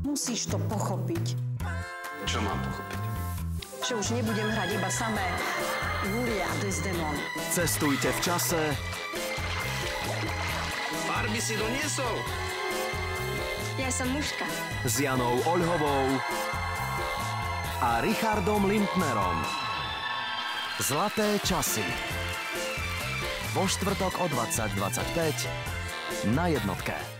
Musíš to pochopiť. Čo mám pochopiť? Že už nebudem hrať iba samé Julia Desdemon. Cestujte v čase. Farby si doniesol. Ja som mužka. S Janou Oľhovou a Richardom Lindnerom. Zlaté časy. Vo štvrtok o 20.25 na jednotke.